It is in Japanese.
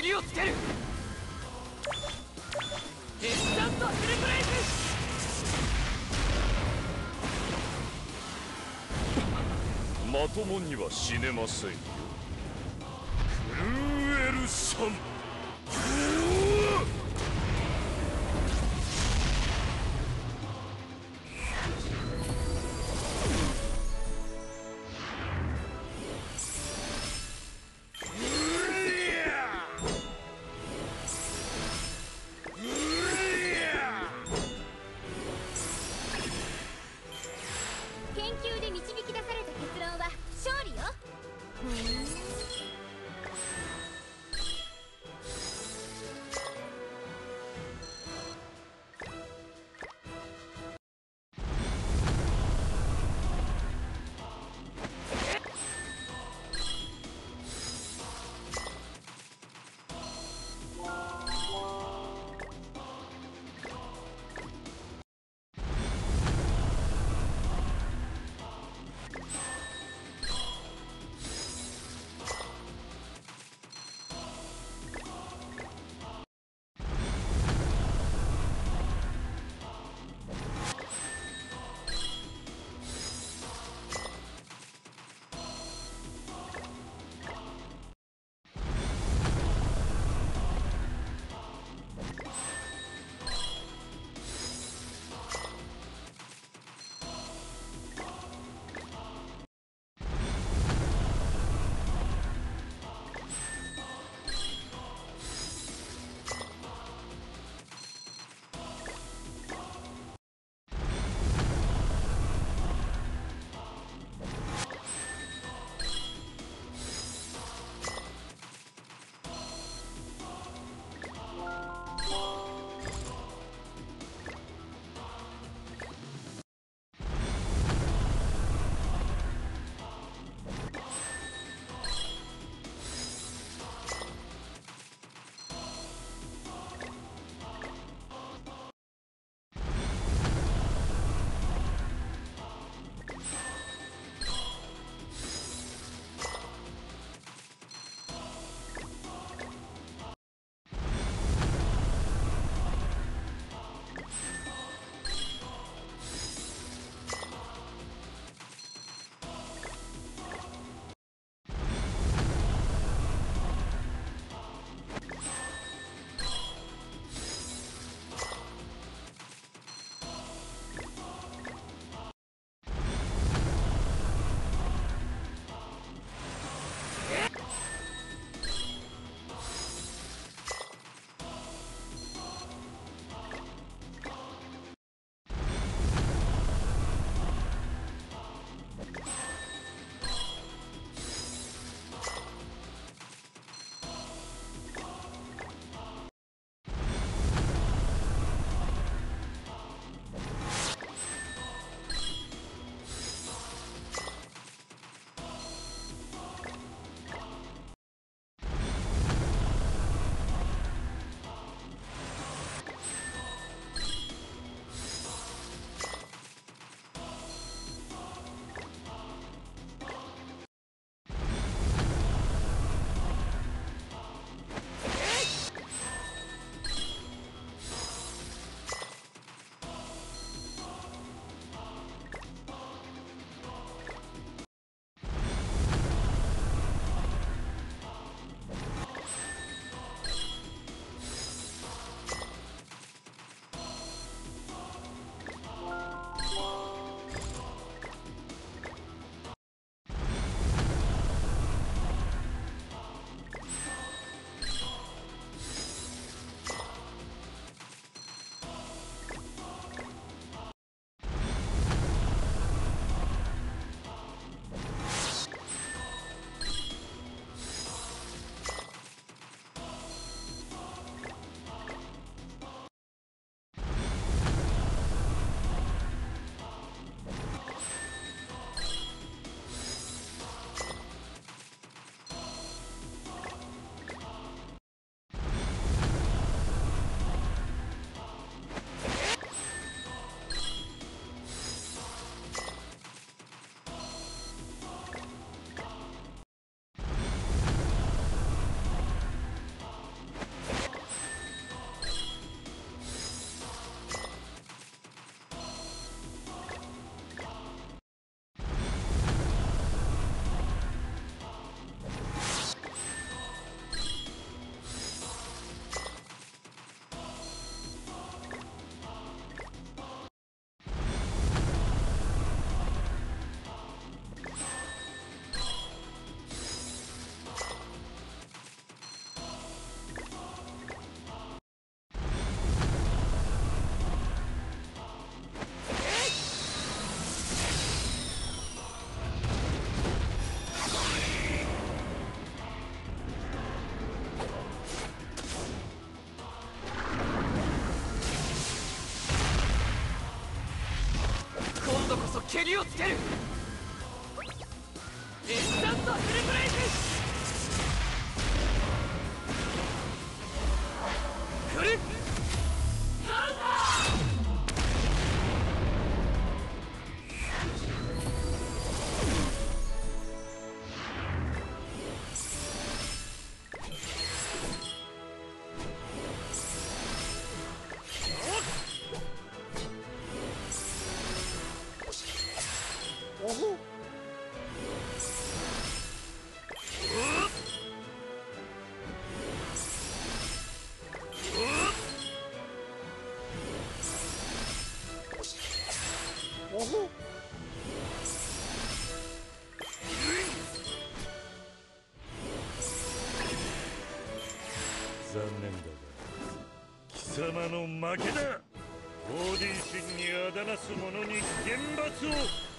蹴りをつける。インスタントヘルブレイまともには死ねません。よクルーエルさん。度こそ蹴りをつける。インスタントヘルブレイク残念だが。貴様の負けだ。オーディシンにあだなす者に厳罰を。